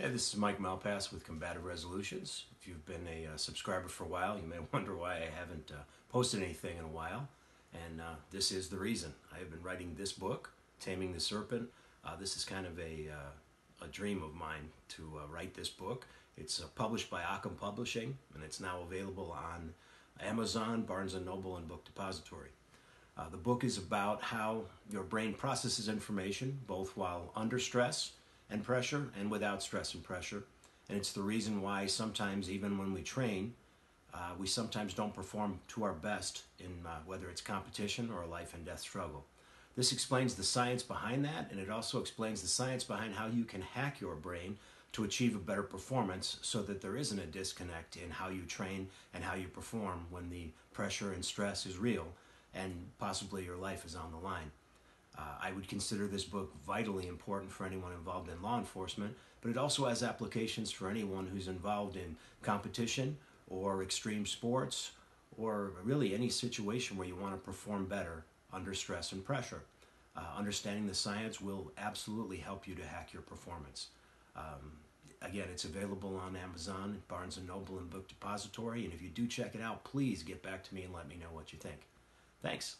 Hey, this is Mike Malpass with Combative Resolutions. If you've been a uh, subscriber for a while, you may wonder why I haven't uh, posted anything in a while. And uh, this is the reason. I have been writing this book, Taming the Serpent. Uh, this is kind of a, uh, a dream of mine to uh, write this book. It's published by Ockham Publishing, and it's now available on Amazon, Barnes & Noble, and Book Depository. the book is about how your brain processes information, both while under stress and pressure and without stress and pressure. And it's the reason why sometimes, even when we train, uh, we sometimes don't perform to our best in uh, whether it's competition or a life and death struggle. This explains the science behind that, and it also explains the science behind how you can hack your brain to achieve a better performance so that there isn't a disconnect in how you train and how you perform when the pressure and stress is real and possibly your life is on the line. Uh, I would consider this book vitally important for anyone involved in law enforcement, but it also has applications for anyone who's involved in competition or extreme sports or really any situation where you want to perform better under stress and pressure. Uh, understanding the science will absolutely help you to hack your performance. Um, again, it's available on Amazon, Barnes & Noble, and Book Depository. And if you do check it out, please get back to me and let me know what you think. Thanks.